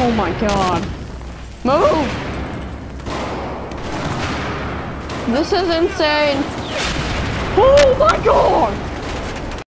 Oh my god. Move! This is insane. Oh my god!